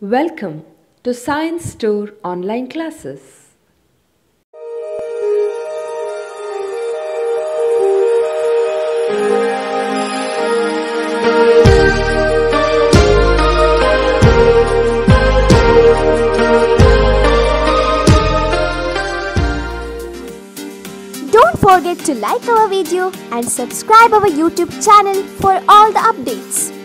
Welcome to Science Tour online classes. Don't forget to like our video and subscribe our YouTube channel for all the updates.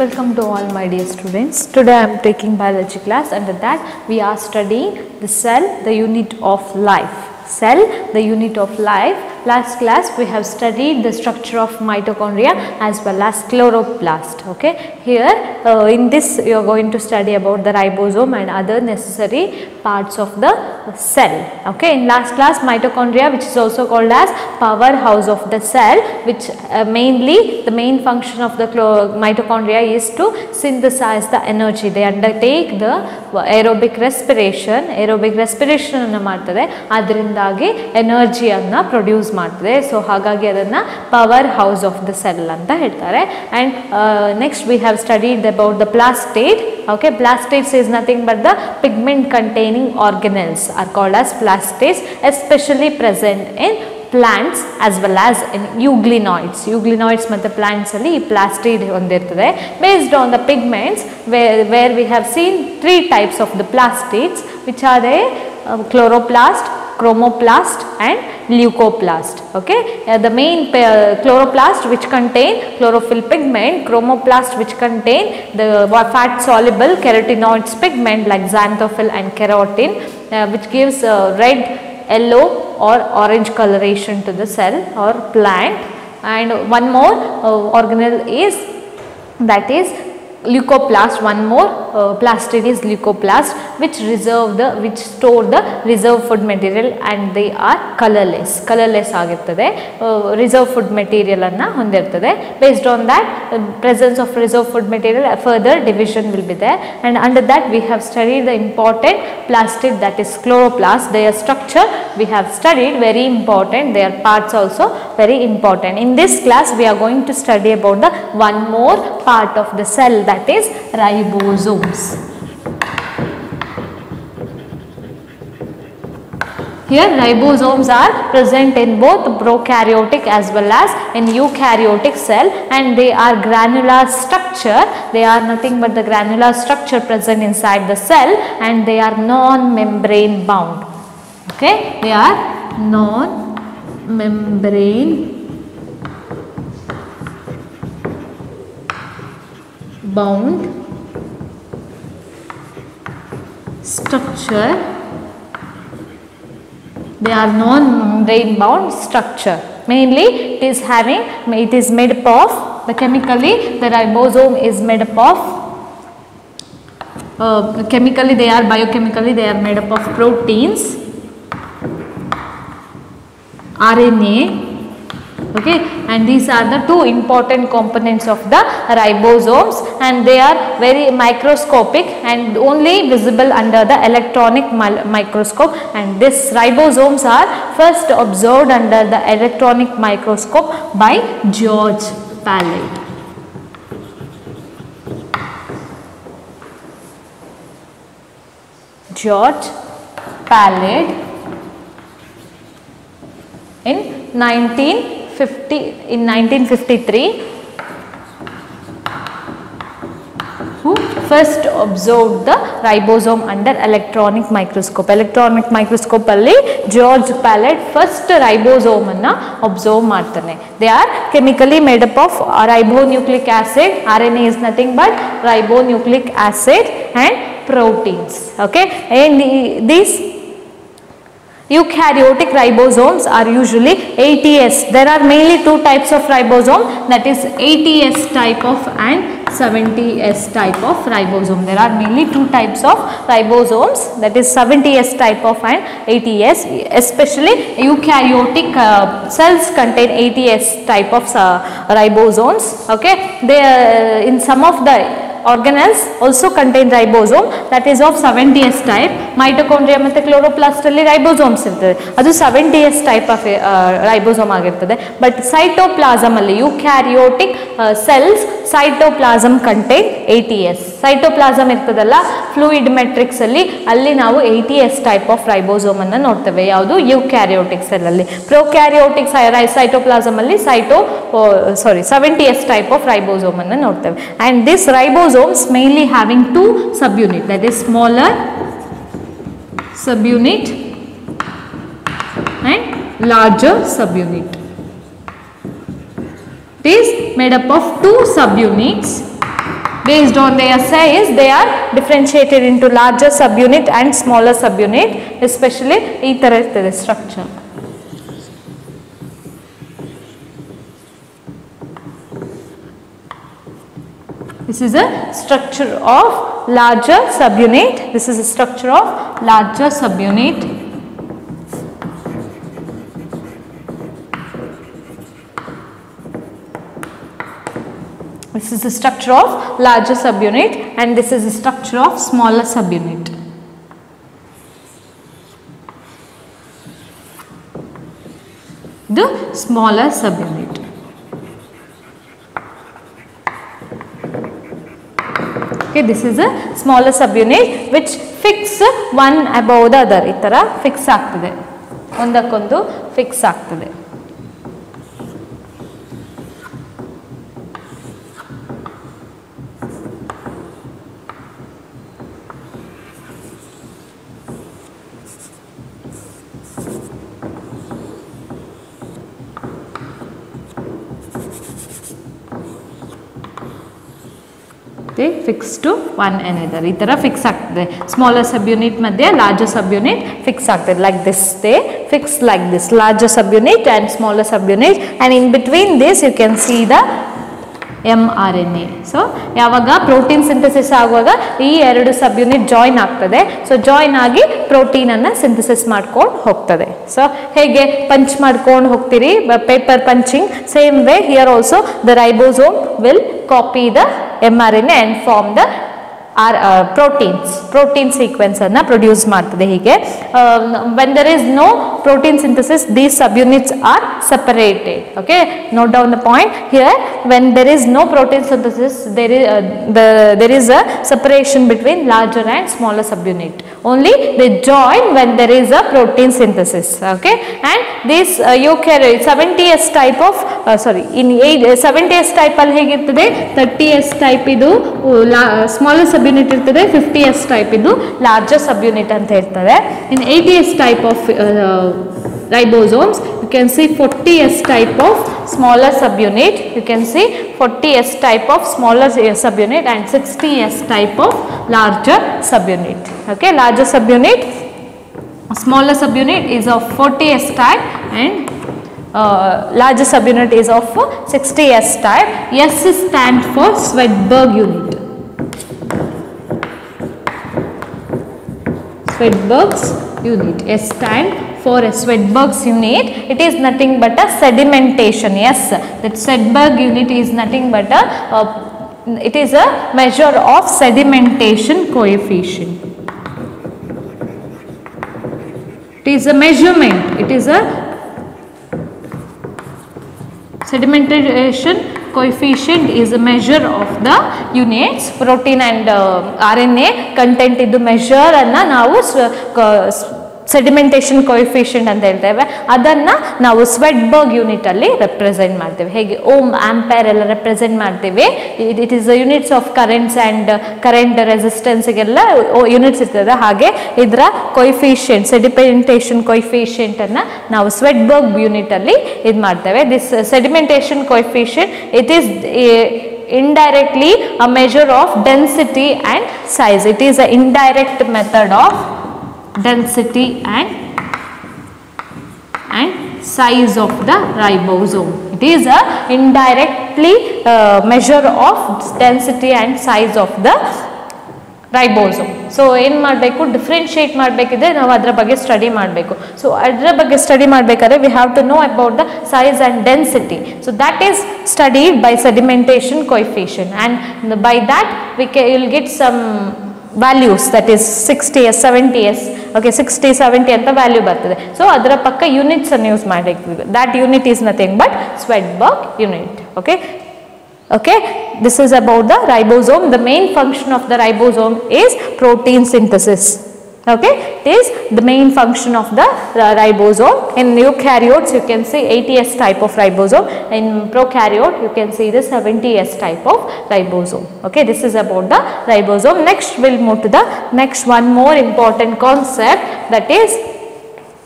Welcome to all my dear students. Today I am taking biology class. Under that we are studying the cell, the unit of life. Cell, the unit of life. Last class we have studied the structure of mitochondria as well as chloroplast. Okay. Here uh, in this you are going to study about the ribosome and other necessary parts of the cell. Okay. In last class mitochondria which is also called as powerhouse of the cell which uh, mainly the main function of the mitochondria is to synthesize the energy. They undertake the aerobic respiration aerobic ರೆಸ್ಪಿರೇಷನನ್ನು ಮಾಡ್ತದೆ. ಅದರಿಂದಾಗಿ ಎನರ್ಜಿಯನ್ನು produce ಮಾಡ್ತದೆ. So ಹಾಗಾಗಿ ಅದನ್ನು power house of the cell ಅಂತ ಹೇಳ್ತಾರೆ. And next we have studied about the plastid okay plastids is nothing but the pigment containing organelles are called as plastids especially present in plants as well as euglenoids euglenoids plastid ಪ್ಲ್ಯಾಂಟ್ಸಲ್ಲಿ plastid ಹೊಂದಿರ್ತದೆ based on the where where we have seen three types of the plastids which are the um, chloroplast, chromoplast and leucoplast. Okay? Uh, the main chloroplast which contain chlorophyll pigment chromoplast which contain the fat soluble carotenoids pigment like xanthophyll and carotene uh, which gives uh, red yellow or orange coloration to the cell or plant. And one more uh, organelle is that is leucoplast. One more uh, plastid is leucoplast which reserve the which store the reserve food material and they are colorless colorless ಆಗಿರ್ತದೆ reserve food material ಅನ್ನ ಹೊಂದಿರ್ತದೆ based on that uh, presence of reserve food material a further division will be there and under that we have studied the important plastid that is chloroplast their structure we have studied very important their parts also very important in this class we are going to study about the one more part of the cell that is ribosomes Here ribosomes are present in both prokaryotic as well as in eukaryotic cell and they are granular structure. They are nothing but the granular structure present inside the cell and they are non-membrane bound. Okay, they are non-membrane bound structure they are non-membrane bound structure. Mainly it is having it is made up of the chemically the ribosome is made up of uh, chemically they are biochemically they are made up of proteins RNA okay? And these are the two important components of the ribosomes. And they are very microscopic and only visible under the electronic microscope. And this ribosomes are first observed under the electronic microscope by George Palade. George Palade in in 1953 who first observed the ribosome under electronic microscope. Electronic microscope ಅಲ್ಲಿ George Palade first ribosome ಅನ್ನು observe ಮಾಡ್ತಾನೆ. They are chemically made up of ribonucleic acid. RNA is nothing but ribonucleic acid and proteins. Okay, and these Eukaryotic ribosomes are usually 80S. There are mainly two types of ribosome that is 80S type of and 70S type of ribosome. There are mainly two types of ribosomes that is 70S type of and 80S especially eukaryotic uh, cells contain 80S type of uh, ribosomes. Okay, they uh, in some of the organelles, also contain ribosome, that is of 70s type. Mitochondria ಮತ್ತು chloroplast ಅಲ್ಲಿ ribosomes ಇರ್ತದೆ. ಅದು seven seventy S type of ribosome ಆಗಿರ್ತದೆ. But cytoplasm ಅಲ್ಲಿ eukaryotic cells cytoplasm contain eighty S cytoplasm ಇರ್ತದಲ್ಲ fluid matrix ಅಲ್ಲಿ ಅಲ್ಲಿ ನಾವು eighty S type of ribosome ಅನ್ನು ನೋಡ್ತೇವೆ. ಯಾವುದು? ಯು ಸೆಲ್ ಅಲ್ಲಿ ಪ್ರೊಕ್ಯಾರಿಯೋಟಿಕ್ಸ್ ಸೈಟೋಪ್ಲಾಸಮ್ ಅಲ್ಲಿ cyto sorry seventy S type of ribosome ಅನ್ನು ನೋಡ್ತೇವೆ. And this ribosomes mainly having two subunit that is smaller subunit and larger sub subunit. It is made up of two subunits. Based on their size, they are differentiated into larger subunit and smaller subunit, especially ether structure. This is a structure of larger subunit. This is a structure of larger subunit This is the structure of larger subunit and this is the structure of smaller subunit. The smaller subunit. okay this is a smaller subunit which fix one above the other ಈ ಥರ fix ಆಗ್ತದೆ ಒಂದಕ್ಕೊಂದು fix ಆಗ್ತದೆ fix to one another ಈ ಥರ fix ಆಗ್ತದೆ smaller ಸಬ್ unit ಮಧ್ಯೆ larger ಸಬ್ unit fix ಆಗ್ತದೆ like this they fix like this larger sub unit and smaller sub unit and in between this you can see the M R N A so ಯಾವಾಗ protein synthesis ಆಗುವಾಗ ಈ ಎರಡು subunit join ಆಗ್ತದೆ. So join ಆಗಿ ಪ್ರೋಟೀನನ್ನು synthesis ಮಾಡ್ಕೊಂಡು ಹೋಗ್ತದೆ. So ಹೇಗೆ ಪಂಚ್ ಮಾಡ್ಕೊಂಡು ಹೋಗ್ತೀರಿ? Paper punching same way here also the ribosome will copy the M R N A and form the R proteins protein sequence ಅನ್ನ ಪ್ರೊಡ್ಯೂಸ್ ಮಾಡ್ತದೆ ಹೀಗೆ when there is no protein synthesis these sub units R separated okay note down the point here when there is no protein synthesis there is there is a separation between larger and smaller subunit only they join when there is a protein synthesis okay and this uh, eukaryote 70s type of uh, sorry in 8 70s type ಅಲ್ಲಿ ಹೇಗಿರ್ತದೆ 30s type ಇದು smaller unit ಇರ್ತದೆ fifty S type ಇದು larger ಸಬ್ unit ಅಂತ ಹೇಳ್ತಾರೆ. In eighty S type of ribosomes you can see forty S type of smaller subunit you can see forty S type of smaller subunit and sixty S type of larger subunit okay larger subunit smaller subunit is S 40s type larger subunit is of sixty S 60s S S stand for Swedberg unit Svedberg's unit. S stand for a Svedberg's unit. It is nothing but a sedimentation. Yes, that Svedberg unit is nothing but a, uh, it is a measure of sedimentation coefficient. It is a measurement. It is a sedimentation coefficient is a measure of the units protein and uh, RNA content ಇದು measure ಅನ್ನ ನಾವು sedimentation coefficient ಅಂತ ಹೇಳ್ತೇವೆ. ಅದನ್ನು ನಾವು Svedberg ಯೂನಿಟಲ್ಲಿ represent ಮಾಡ್ತೇವೆ. ಹೇಗೆ? ಓಮ್ ಆಂಪೇರ್ ಎಲ್ಲ ರೆಪ್ರೆಸೆಂಟ್ ಮಾಡ್ತೀವಿ. It is units of currents and current ರೆಸಿಸ್ಟೆನ್ಸ್ಗೆಲ್ಲ units ಇರ್ತದೆ. ಹಾಗೆ ಇದರ ಕೊಯಿಫಿಷಿಯಂಟ್ ಸೆಡಿಮೆಂಟೇಷನ್ ಕೊಯಿಫಿಷಿಯಂಟನ್ನು ನಾವು ಸ್ವೆಟ್ಬರ್ಗ್ ಯೂನಿಟ್ ಅಲ್ಲಿ ಇದು ಮಾಡ್ತೇವೆ. This sedimentation coefficient it is indirectly a measure of density and size. It is an indirect method of density and and size of the ribosome it is a indirectly uh, measure of density and size of the ribosome so ಏನು ಮಾಡಬೇಕು differentiate ಮಾಡಬೇಕಿದ್ರೆ ನಾವು ಅದರ ಬಗ್ಗೆ study ಮಾಡಬೇಕು so ಅದರ ಬಗ್ಗೆ study ಮಾಡಬೇಕಾದ್ರೆ we have to know about the size and density so that is studied by sedimentation ಕೊಯಿಫಿಷನ್ and by that we K will get some values that is 60 s 70 s okay 60 70 anta value bartide so adra pakka unit anna use madbekku that unit is nothing but svedberg unit okay? Okay this is about the ribosome. The main function of the ribosome is protein synthesis. Okay, it is the main function of the uh, ribosome. In eukaryotes, you can see 80S type of ribosome. In prokaryote, you can see the 70S type of ribosome. Okay, this is about the ribosome. Next, we'll move to the next one more important concept that is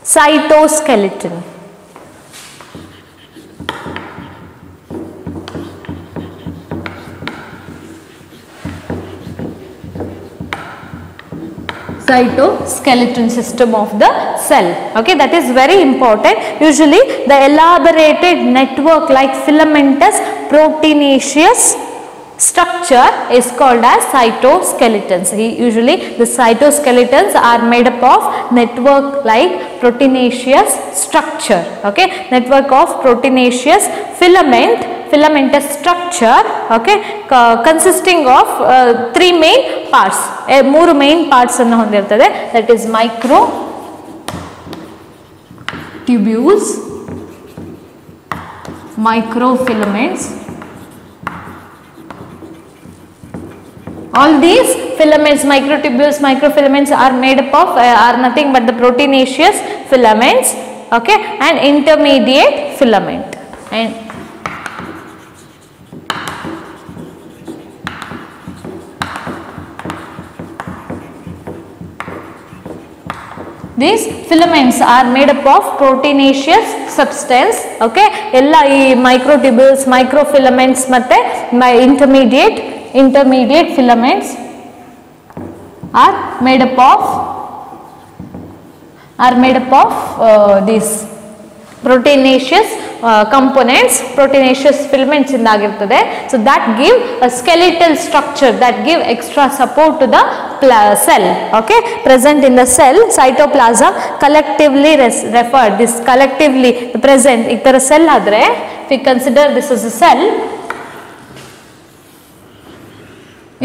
cytoskeleton. Cytoskeleton system of the cell. Okay that is very important. Usually the elaborated network like filamentous proteinaceous structure is called as cytoskeletons. Usually the cytoskeletons are made up of network like proteinaceous structure. Okay network of proteinaceous filament filamentous structure okay co- consisting of uh, three main parts eh, ಮೂರು main parts ಅನ್ನು ಹೊಂದಿರ್ತದೆ that is micro tubules microfilaments all these filaments microtubules microfilaments are made up of uh, are nothing but the proteinaceous filaments okay and intermediate filament and These filaments are made up of proteinaceous substance. Okay, ಎಲ್ಲ ಈ microtubules, microfilaments ಮತ್ತೆ my intermediate intermediate filaments are made up of are made up of uh, these proteinaceous components proteinaceous filaments ಇಂದ ಆಗಿರ್ತದೆ so that give a skeletal structure that give extra support to the cell okay present in the cell cytoplasm collectively referred this collectively present ಈ ಥರ cell ಆದರೆ we consider this is a cell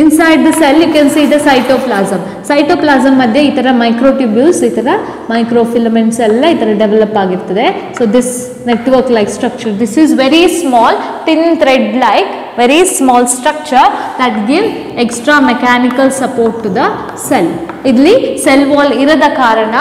inside the cell you can see the cytoplasm cytoplasm ಮಧ್ಯೆ ಈ ಥರ microtubules ಈ ಥರ ಮೈಕ್ರೋಫಿಲಮೆಂಟ್ಸ್ ಎಲ್ಲ ಈ ಥರ ಡೆವಲಪ್ ಆಗಿರ್ತದೆ. So this network like structure this is very small thin thread like very small structure that give extra mechanical support to the cell ಇಲ್ಲಿ ಸೆಲ್ ವಾಲ್ ಇರದ ಕಾರಣ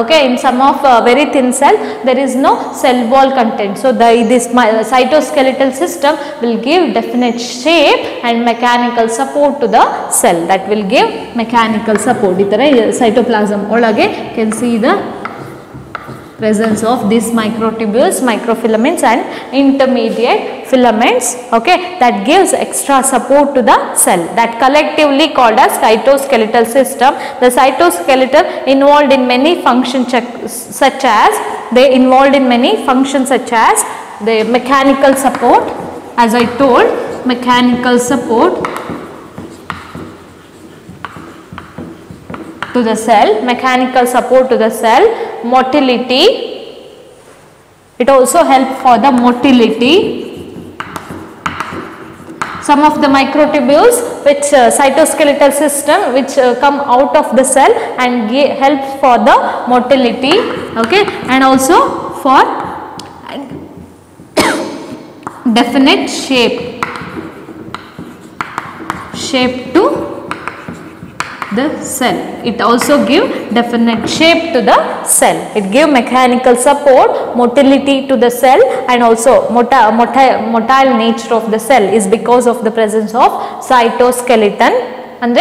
okay in some of very thin cell there is no cell wall content so this cytoskeletal system will give definite shape and mechanical support to the cell that will give mechanical support ಈ ಥರ cytoplasm ಒಳಗೆ can see the presence of these microtubules microfilaments and intermediate filaments okay that gives extra support to the cell that collectively called as cytoskeletal system the cytoskeleton involved in many functions such as they involved in many functions such as the mechanical support as i told mechanical support to the cell, mechanical support to the cell, motility. It also helps for the motility. Some of the microtubules which uh, cytoskeletal system which uh, come out of the cell and helps for the motility okay and also for definite shape shape to the cell. It also give definite shape to the cell. It give mechanical support, motility to the cell and also motile, motile, motile nature of the cell is because of the presence of cytoskeleton. And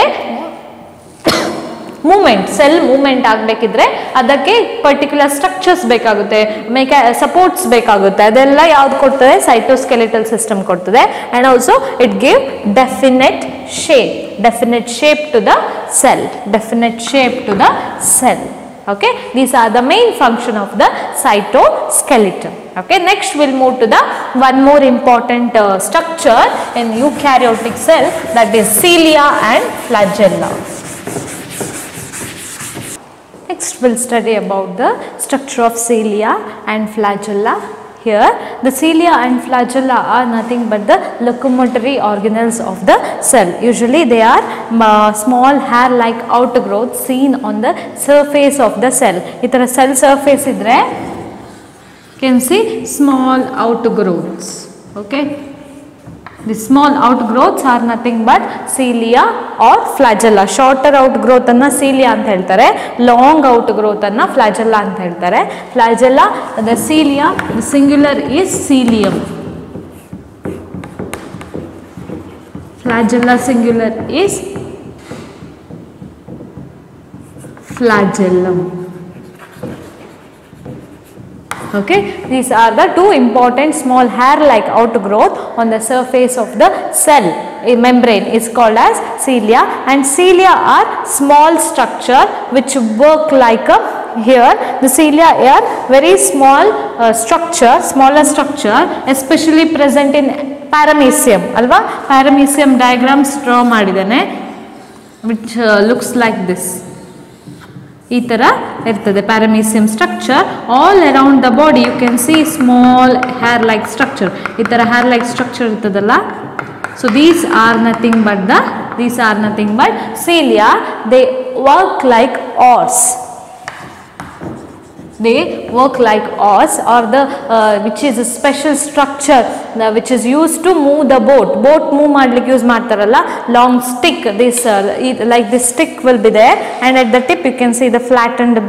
movement cell movement ಆಗಬೇಕಿದ್ರೆ ಅದಕ್ಕೆ particular structures ಬೇಕಾಗುತ್ತೆ. Make supports ಬೇಕಾಗುತ್ತೆ. ಅದೆಲ್ಲ ಯಾವ್ದು ಕೊಡ್ತದೆ? Cytoskeletal system ಕೊಡ್ತದೆ. And also it give definite shape definite shape to the cell definite shape to the cell okay these are the main function of the cytoskeletal okay next will move to the one more important structure in eukaryotic cell that is cilia and flagella Next we'll study about the structure of cilia and flagella. Here the cilia and flagella are nothing but the locomotory organelles of the cell. Usually they are uh, small hair like outgrowth seen on the surface of the cell. ಈ a cell surface you can see small outgrowths. Okay. The The out outgrowths are nothing but cilia or flagella shorter outgrowth ಅನ್ನು cilia ಅಂತ ಹೇಳ್ತಾರೆ. Long ಔಟ್ಗ್ರೋತ್ ಅನ್ನು flagella ಅಂತ ಹೇಳ್ತಾರೆ. Flagella the cilia singular is cilium flagella singular is flagellum okay these are the two important small hair like outgrowth on the surface of the cell a membrane is called as cilia and cilia are small structure which work like a here the cilia are very small uh, structure smaller structure especially present in paramecium ಅಲ್ವಾ paramecium diagrams draw ಮಾಡಿದ್ದಾನೆ which uh, looks like this ಈ ಥರ ಇರ್ತದೆ. Paramecium structure all around the body you can see small hair like structure ಈ ಥರ hair like structure ಇರ್ತದಲ್ಲ? So these are nothing but the these are nothing but cilia they work like oars they work like oars or the uh, which is a special structure uh, which is used to move the boat boat move madlik use ಮಾಡ್ತಾರಲ್ಲ long stick this uh, like this stick will be there and at the tip you can see the flattened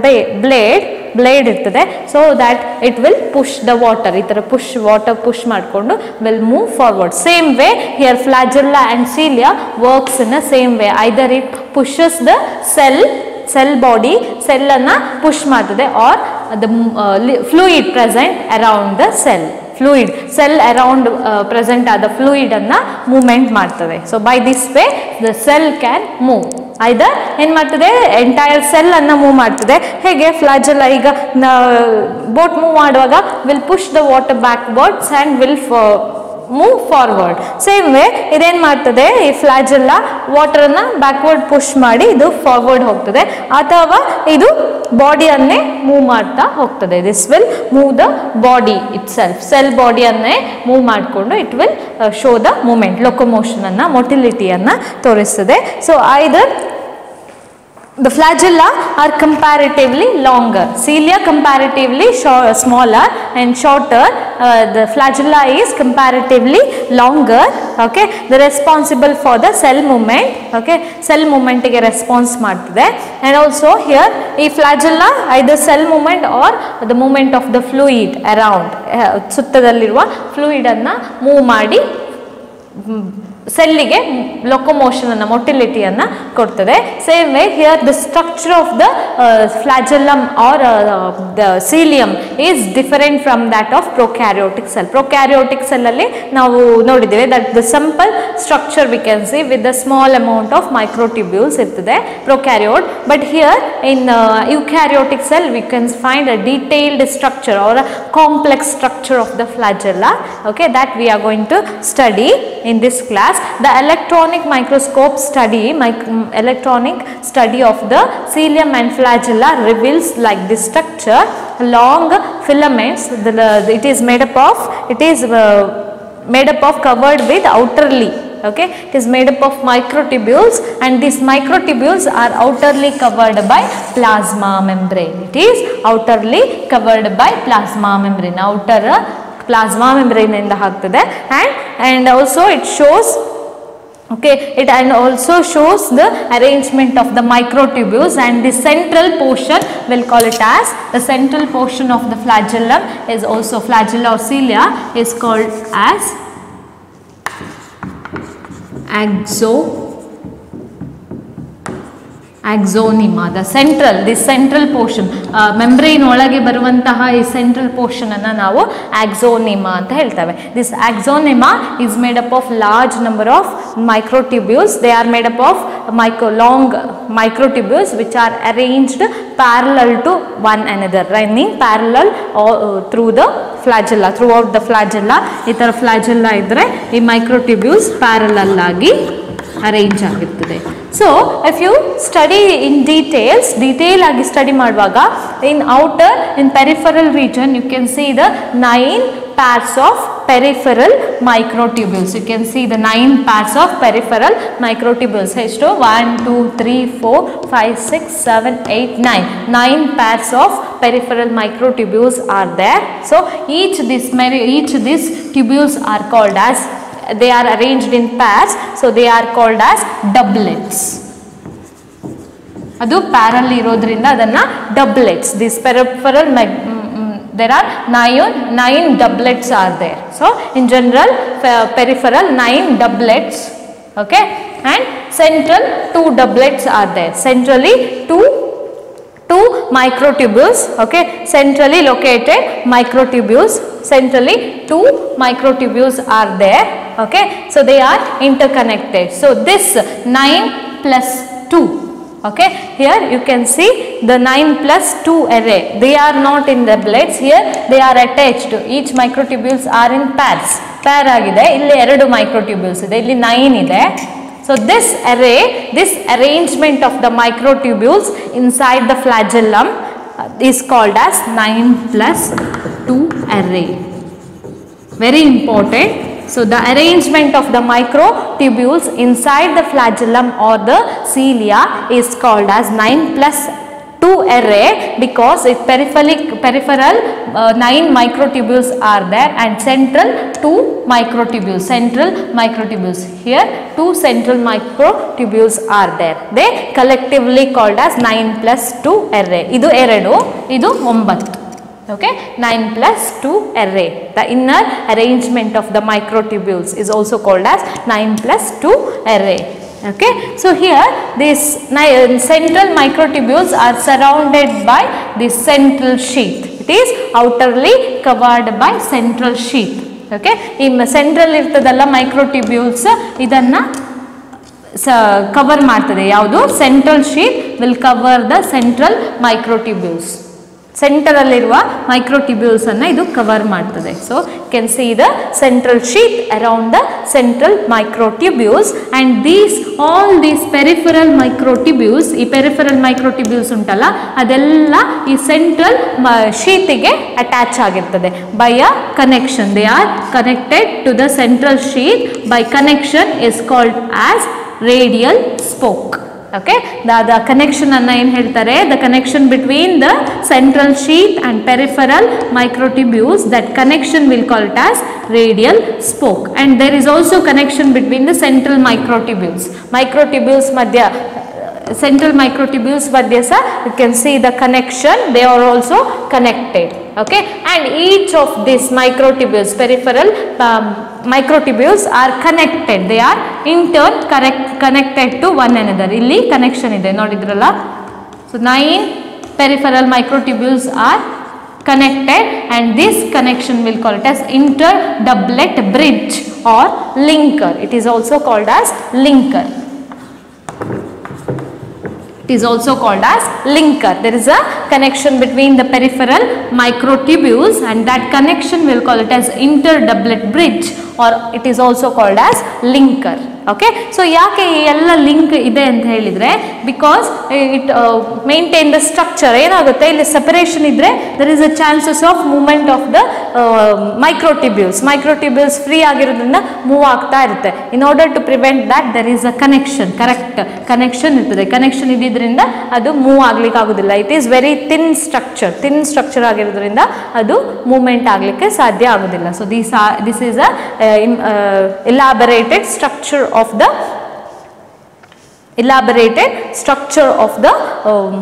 blade blade ಇರ್ತದೆ so that it will push the water ಈ ಥರ push water push ಮಾಡಿಕೊಂಡು will move forward same way here flagella and cilia works in a same way either it pushes the cell cell body ಸೆಲ್ಲನ್ನು push ಮಾಡ್ತದೆ or the fluid present around the cell fluid cell around present ಆದ ಫ್ಲೂಯಿಡನ್ನು movement ಮಾಡ್ತದೆ so by this way the cell can move either ಏನು ಮಾಡ್ತದೆ? Entire cell ಅನ್ನು move ಮಾಡ್ತದೆ. ಹೇಗೆ? Flagella ಈಗ ಬೋಟ್ ಮೂವ್ ಮಾಡುವಾಗ will push the water back backwards and will move forward same way ಇದೇನು ಮಾಡ್ತದೆ? ಈ ಫ್ಲಾಜೆಲ್ಲ ವಾಟರನ್ನು ಬ್ಯಾಕ್ವರ್ಡ್ ಪುಷ್ ಮಾಡಿ ಇದು ಫಾರ್ವರ್ಡ್ ಹೋಗ್ತದೆ. ಅಥವಾ ಇದು ಬಾಡಿಯನ್ನೇ ಮೂವ್ ಮಾಡ್ತಾ ಹೋಗ್ತದೆ. This will move the body itself cell ಬಾಡಿಯನ್ನೇ move ಮಾಡಿಕೊಂಡು it will show the movement ಲೊಕೊಮೋಷನನ್ನು ಮೊಟಿಲಿಟಿಯನ್ನು ತೋರಿಸ್ತದೆ. So either The flagella are comparatively longer. Cilia comparatively smaller and shorter. Uh, the flagella is comparatively longer. Okay, the responsible for the cell movement. Okay, cell movement ಗೆ response martide And also here ಈ flagella either cell movement or the movement of the fluid around uh, ಸುತ್ತದಲ್ಲಿರುವ fluid anna move ಮಾಡಿ ಸೆಲ್ಲಿಗೆ locomotion ಅನ್ನ ಮೊಟಿಲಿಟಿಯನ್ನು ಕೊಡ್ತದೆ. Same way here the structure of the flagellum or the cilium is different from that of prokaryotic cell prokaryotic ಸೆಲ್ಲಲ್ಲಿ ನಾವು ನೋಡಿದ್ದೇವೆ that the simple structure we can see with the small amount of microtubules ಇರ್ತದೆ prokaryote but here in eukaryotic cell we can find a detailed structure or a complex structure of the flagella okay we are going to study in this this class the electronic microscope study mm, electronic study of the cilium and flagella reveals like this structure long filaments the, the- it is made up of it is uh, made up of covered with outerly okay? It is made up of microtubules and these microtubules are outerly covered by plasma membrane. It is outerly covered by plasma membrane outer uh, plasma membrane ಇಂದ ಆಗ್ತದೆ and and also it shows okay it and also shows the arrangement of the microtubules and the central portion we'll call it as the central portion of the flagellum is also flagella or cilia is called as axo axoneme the central this central portion membrane ಒಳಗೆ ಬರುವಂತಹ ಈ central portion ನಾವು axoneme ಅಂತ ಹೇಳ್ತೇವೆ. This axoneme is made up of large number of microtubules they are made up of micro long microtubules which are arranged parallel to one another running parallel through the flagella throughout the flagella ಈ ಥರ flagella ಇದ್ದರೆ ಈ microtubules parallel ಆಗಿ arrange ಆಗಿರ್ತದೆ so if you study in details detail ಆಗಿ study ಮಾಡುವಾಗ ಇನ್ outer in peripheral region you can see the nine pairs of peripheral microtubules you can see the nine pairs of peripheral microtubules ಎಷ್ಟು one two three four five six seven eight nine nine pairs of peripheral microtubules are there so each this many each these tubules are called as they are arranged in pairs so they are called as doublets ಅದು parallel ಇರೋದ್ರಿಂದ ಅದನ್ನ doublets this peripheral there are nine nine doublets are there so in general pe- peripheral nine doublets okay and central two doublets are there centrally two two microtubules okay centrally located microtubules centrally two microtubules are there okay so they are interconnected so this 9 plus 2 okay here you can see the 9 plus 2 array they are not in the blades here they are attached each microtubules are in pairs pair ಆಗಿದೆ ಇಲ್ಲಿ ಎರಡು microtubules ಇದೆ ಇಲ್ಲಿ 9 ಇದೆ so this array this arrangement of the microtubules inside the flagellum uh, is called as 9 plus 2 array. Very important. So the arrangement of the microtubules inside the flagellum or the cilia is called as 9 plus Two array because its peripheral uh, 9 microtubules are there and central 2 microtubules, central microtubules. Here 2 central microtubules are there. They collectively called as 9 plus 2 array. Idu 2, idu 9. Okay, 9 plus 2 array. The inner arrangement of the microtubules is also called as 9 plus 2 array. Okay so here these central microtubules are surrounded by the central sheath it is outerly covered by central sheath okay ಈ central ಇರ್ತದಲ್ಲ microtubules idanna ಸ cover ಮಾಡ್ತದೆ ಯಾವುದು central sheath will cover the central microtubules ಸೆಂಟರಲ್ಲಿರುವ ಮೈಕ್ರೋಟಿಬ್ಯೂಲ್ಸನ್ನು ಇದು cover ಮಾಡ್ತದೆ. So can see the central sheath around the central microtubules and these all these peripheral microtubules ಈ ಪೆರಿಫರಲ್ ಮೈಕ್ರೋಟಿಬ್ಯೂಸ್ ಉಂಟಲ್ಲ, ಅದೆಲ್ಲ ಈ ಸೆಂಟ್ರಲ್ ಶೀತಿಗೆ ಅಟ್ಯಾಚ್ ಆಗಿರ್ತದೆ. By a connection they are connected to the central sheath by connection is called as radial spoke okay the connection ಅನ್ನ ಏನು ಹೇಳ್ತಾರೆ? The connection between the central sheath and peripheral microtubules that connection will call it as radial spoke and there is also connection between the central microtubules microtubules ಮಧ್ಯ central microtubules madhya sir you can see the connection they are also connected okay and each of these microtubules peripheral um, microtubules are connected they are in turn correct connected to one another ಇಲ್ಲಿ connection ಇದೆ ನೋಡಿದ್ರಲ್ಲ so nine peripheral microtubules are connected and this connection will call it as interdoublet bridge or linker it is also called as linker it is also called as linker. There is a connection between the peripheral microtubules and that connection we will call it as interdoublet bridge or it is also called as linker okay so ಯಾಕೆ ಈ ಎಲ್ಲ link ಇದೆ ಅಂತ ಹೇಳಿದರೆ because it maintain the structure ಏನಾಗುತ್ತೆ? ಇಲ್ಲಿ separation ಇದ್ದರೆ there is a chances of movement of the microtubules microtubules free ಆಗಿರೋದ್ರಿಂದ ಮೂವ್ ಆಗ್ತಾ ಇರುತ್ತೆ. In order to prevent that there is a connection correct connection ಇರ್ತದೆ. ಕನೆಕ್ಷನ್ ಇದ್ದಿದ್ದರಿಂದ ಅದು ಮೂವ್ ಆಗ್ಲಿಕ್ಕೆ ಆಗೋದಿಲ್ಲ. It is very thin structure thin structure ಆಗಿರೋದ್ರಿಂದ ಅದು ಮೂವ್ಮೆಂಟ್ ಆಗಲಿಕ್ಕೆ ಸಾಧ್ಯ ಆಗೋದಿಲ್ಲ. So this this is a elaborated structure of the elaborated structure of the um,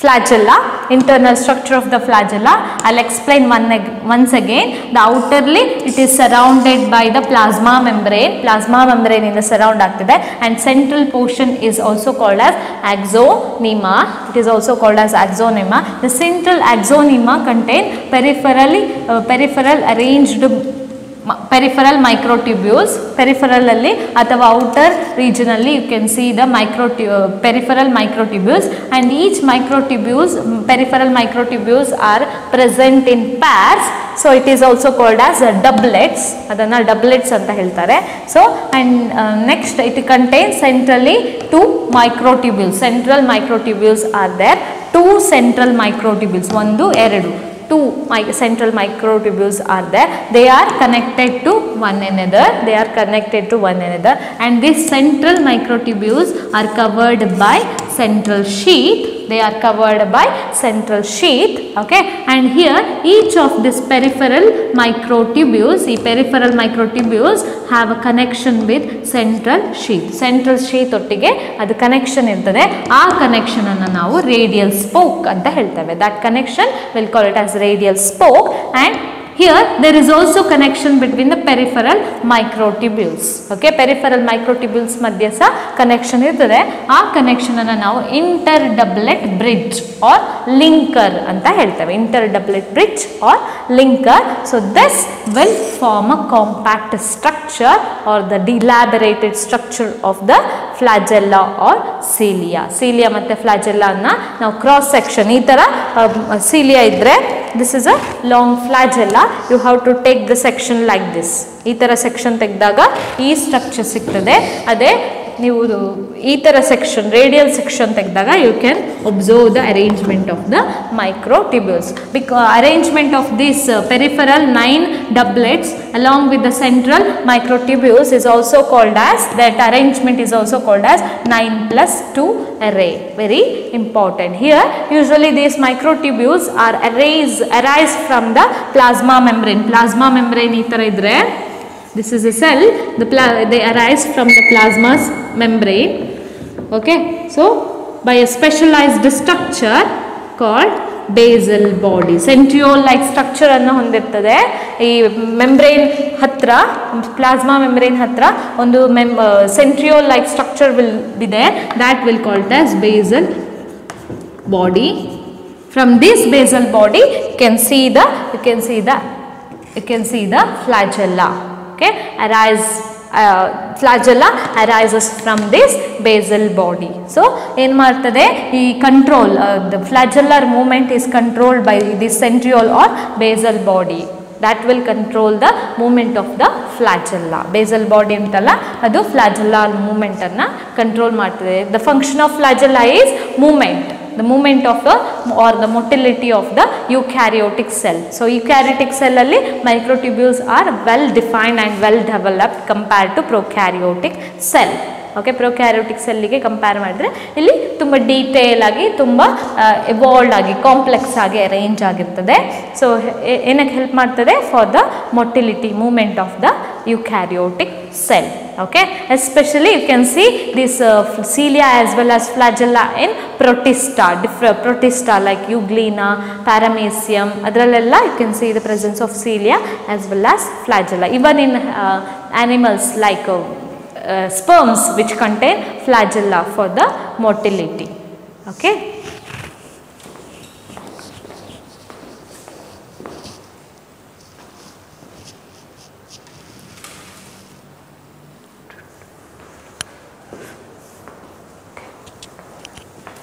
flagella internal structure of the flagella i'll explain one once again the outerly it is surrounded by the plasma membrane plasma membrane ಇಂದ surround ಆಗ್ತಿದೆ and central portion is also called as axonema it is also called as axonema the central axonema contain peripherally uh, peripheral arranged peripheral microtubules ಪೆರಿಫರಲಲ್ಲಿ ಅಥವಾ outer region ಅಲ್ಲಿ you can see the ಮೈಕ್ರೋಟ್ಯೂ peripheral microtubules and each microtubules peripheral microtubules are present in pairs so it is also called as doublets ಅದನ್ನು doublets ಅಂತ ಹೇಳ್ತಾರೆ. So and next it contain centrally two microtubules central microtubules are there two central microtubules ಒಂದು, ಎರಡು. Two mi- central microtubules are there. They are connected to one another. They are connected to one another. And these central microtubules are covered by central sheath they are covered by central sheath okay and here each of this peripheral microtubules the peripheral microtubules have a connection with central sheath central sheath ottige ಅದು connection irthade aa connection anna naavu radial spoke anta ಹೇಳ್ತೇವೆ that connection we'll call it as radial spoke and here, there is also connection between the peripheral microtubules. Okay, peripheral microtubules ಮಧ್ಯೆ ಸಹ connection ಇರ್ತದೆ ಆ connection ಅನ್ನು ನಾವು inter doublet bridge or linker ಅಂತ ಹೇಳ್ತೇವೆ. Inter doublet bridge or linker so this will form a compact structure or the elaborated structure of the flagella or cilia cilia ಮತ್ತು ಫ್ಲಾಜೆಲ್ಲಾನ ನಾವು ಕ್ರಾಸ್ ಸೆಕ್ಷನ್ ಈ ಥರ ಸೀಲಿಯಾ ಇದ್ದರೆ this is a long flagella you have to take the section like this ಈ ಥರ section ತೆಗೆದಾಗ ಈ ಸ್ಟ್ರಕ್ಚರ್ ಸಿಗ್ತದೆ. ಅದೇ ನೀವು ಈ ಥರ ಸೆಕ್ಷನ್ ರೇಡಿಯಲ್ ಸೆಕ್ಷನ್ ತೆಗೆದಾಗ you can observe the arrangement of the microtubules ಬಿಕ arrangement of this peripheral nine doublets along with the central microtubules is also called as that arrangement is also called as nine plus two are very important here usually these microtubules are arise arise from the plasma membrane plasma membrane ಈ ಥರ ಇದ್ರೆ this is a cell the pla- they arise from the plasma s- membrane okay so by a specialized structure called basal body centriole like structure ಅನ್ನು ಹೊಂದಿರ್ತದೆ ಈ membrane ಹತ್ರ plasma membrane ಹತ್ರ ಒಂದು ma'am centriole like structure will ಇದೆ that will called as basal body from this basal body you can see the you can see the you can see the flagella Okay arise uh, flagella arises from this basal body so ಏನು ಮಾಡ್ತದೆ ಈ uh, the flagellar movement is controlled by this centriole or basal body that will control the movement of the flagella basal body ಅಂತಲ್ಲ adu flagellar movement anna control ಮಾಡ್ತದೆ the function of flagella is movement the movement of the or the motility of the eukaryotic cell. So eukaryotic cell ಅಲ್ಲಿ microtubules are well defined and well developed compared to prokaryotic cell. Okay pro ಸೆಲ್ಲಿಗೆ compare ಮಾಡಿದ್ರೆ ಇಲ್ಲಿ ತುಂಬ detail ಆಗಿ, ತುಂಬ ಎವಾಲ್ಡ್ ಆಗಿ complex ಆಗಿ arrange ಆಗಿರ್ತದೆ. ಸೊ ಏನಕ್ಕೆ ಹೆಲ್ಪ್ ಮಾಡ್ತದೆ? For the motility movement of the eukaryotic cell okay especially you can see this cilia as well as flagella in protista ಡಿಫ್ರ protista like euglena ಗ್ಲೀನಾ ಅದರಲ್ಲೆಲ್ಲ you can see the presence of cilia as well as flagella even in animals like uh, sperms which contain flagella for the motility. Okay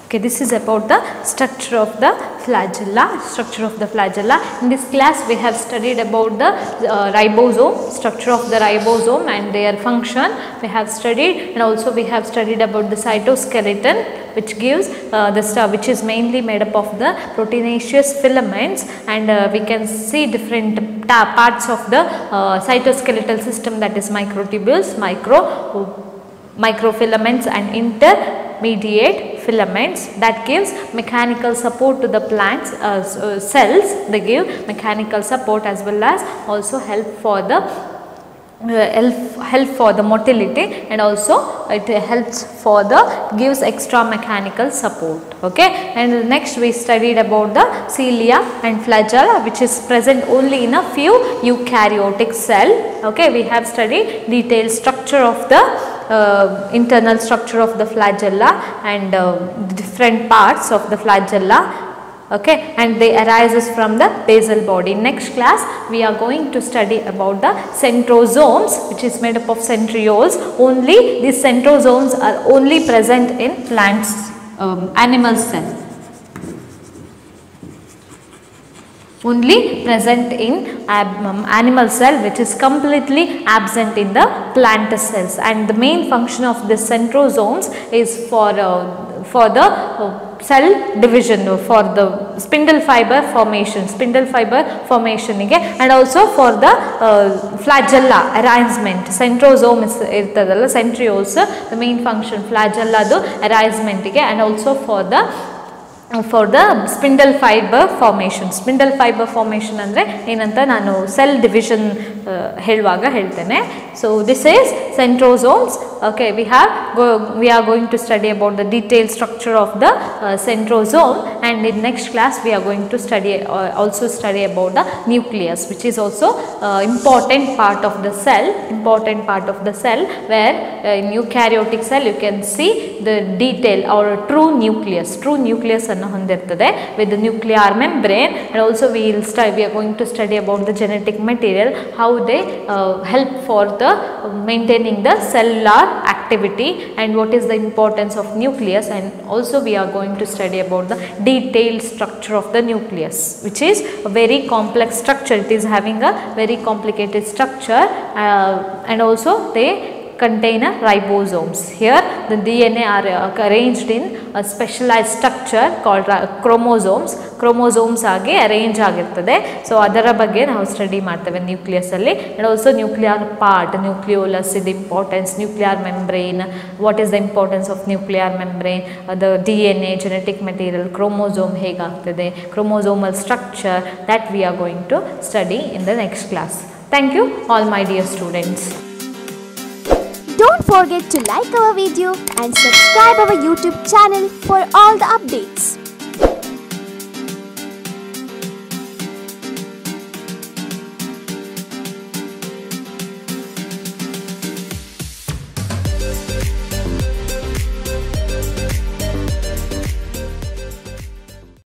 Okay, this is about the structure of the flagella, structure of the flagella. In this class, we have studied about the uh, ribosome, structure of the ribosome and their function. We have studied and also we have studied about the cytoskeleton, which gives uh, the which is mainly made up of the proteinaceous filaments, and uh, we can see different parts of the uh, cytoskeletal system that is microtubules, micro microfilaments and intermediate filaments that gives mechanical support to the plants uh, uh, cells. They give mechanical support as well as also help for the uh, help, help for the motility and also it helps for the gives extra mechanical support okay? And next we studied about the cilia and flagella which is present only in a few eukaryotic cell okay? We have studied detailed structure of the uh, internal structure of the flagella and uh, different parts of the flagella okay? And they arises from the basal body. Next class we are going to study about the centrosomes which is made up of centrioles. Only these centrosomes are only present in plants um, animal cell only present in ab- um, animal cell which is completely absent in the plant cells and the main function of the centrosomes is for uh, for the uh, cell division uh, for the spindle fiber formation spindle fiber formation ಗೆ and also for the uh, flagella arrangement centrosome is ಇರ್ತದಲ್ಲ centrioles the main function flagella ಅದು arrangement ಗೆ and also for the for the spindle fibre formation spindle fibre formation ಅಂದರೆ ಏನಂತ ನಾನು cell division ಹೇಳುವಾಗ ಹೇಳ್ತೇನೆ. So this is ಸೆಂಟ್ರೋಸೋಮ್ಸ್ okay we have go V are going to study about the detail structure of the centrosome and in next class we are going to study also study about the nucleus which is also important part of the cell important part of the cell where uh, in eukaryotic cell you can see the detail or true nucleus true nucleus ಅನ್ನು ಹೊಂದಿರ್ತದೆ with the nuclear membrane and also we will study we are going to study about the genetic material how they uh, help for the maintaining the cellular activity and what is the importance of nucleus and also we are going to study about the detailed structure of the nucleus which is a very complex structure. It is having a very complicated structure uh, and also they contain a ribosomes. Here the DNA are uh, arranged in a specialized structure called chromosomes. Chromosomes ಆಗಿ arrange ಆಗಿರ್ತದೆ so ಅದರ ಬಗ್ಗೆ ನಾವು study ಮಾಡ್ತೇವೆ ನ್ಯೂಕ್ಲಿಯಸಲ್ಲಿ and also nuclear part nucleolus ಇದು importance nuclear membrane what is the importance of nuclear membrane the D N A genetic material chromosome ಹೇಗಾಗ್ತದೆ chromosomal structure that we are going to study in the next class thank you all my dear students forget to like our video and subscribe our YouTube channel for all the updates.